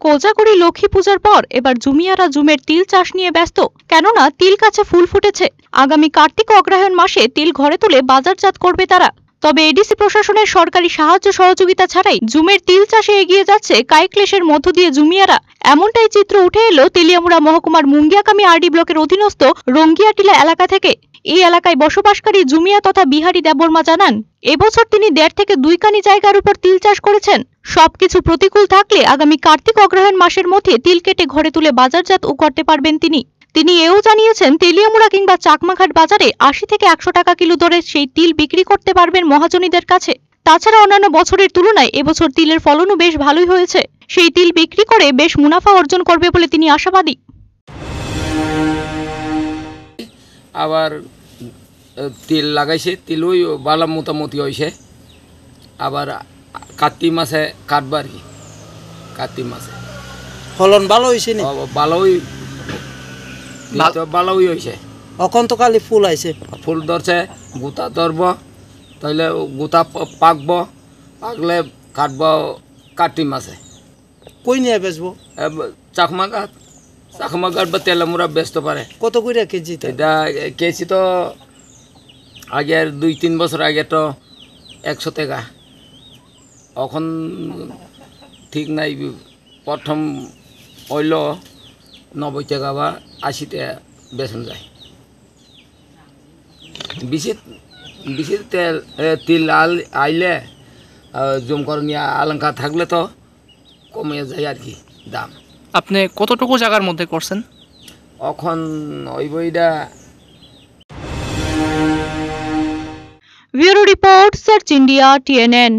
কোজাগরি লক্ষ্মী পূজার পর এবার জুমিয়ারা জুমের তিল চাষ নিয়ে ব্যস্ত। কেননা তিল গাছে ফুল ফুটেছে। আগামী কার্তিক অগ্রহায়ণ মাসে তিল ঘরে তুলে বাজারজাত করবে তারা। তবে এডিসি প্রশাসনের সরকারি সাহায্য সহযোগিতা ছাড়াই জুমের তিল চাষে এগিয়ে যাচ্ছে কাইক্লেশের মধ্য দিয়ে জুমিয়ারা। এমনটাই চিত্র উঠে এলো তেলিয়ামুড়া মহকুমার মুঙ্গিয়াকামি আরডি ব্লকের অধীনস্থ রঙ্গিয়াটিলা এলাকা থেকে। এই এলাকায় বসবাসকারী জুমিয়া তথা বিহারি দেববর্মা জানান, এবছর তিনি দেড় থেকে দুই কানি জায়গার উপর তিল চাষ করেছেন। সবকিছু প্রতিকূল থাকলে আগামী কার্তিক অগ্রহায়ণ মাসের মধ্যে তিল কেটে ঘরে তুলে বাজারজাত ও করতে পারবেন তিনি। তিনি এও জানিয়েছেন তেলিয়ামুড়া কিংবা চাকমাঘাট বাজারে আশি থেকে একশো টাকা কিলো দরে সেই তিল বিক্রি করতে পারবেন মহাজনীদের কাছে। তাছাড়া অন্যান্য বছরের তুলনায় এবছর তিলের ফলনও বেশ ভালোই হয়েছে। সেই তিল বিক্রি করে বেশ মুনাফা অর্জন করবে বলে তিনি আশাবাদী। আবার তিল লাগাইছে। তিল ওই বালা মোটামুটি হয়েছে আবার কার্তিক মাসে কাটবো আর কি কার্তিক মাসে ফলন ভালো হয়েছে নি? ভালোই তো ভালোই হয়েছে অকন্তকালি ফুল আইছে। ফুল ধরছে গুতা ধরব তাহলে গুতা পাকব পাকলে কাটব কার্তিক মাসে কই নিয়ে বেচবো? চাকমা গাছ চাকমা গাছ বা তেলামুরা বেচতে পারে। কত কইরা কেজি? এটা? কেছি তো আগের দুই তিন বছর আগে তো একশো টাকা। এখন ঠিক নাই প্রথম হইল নব্বই টাকা বা আশি টাকা বেতন যায়। বেশি বেশি তেল তিল আল আইলে জমকরণীয় অলঙ্কার থাকলে তো কমে যায় আর কি দাম। আপনি কতটুকু জায়গার মধ্যে করছেন? এখন ওই বইটা bureau report search India TNN.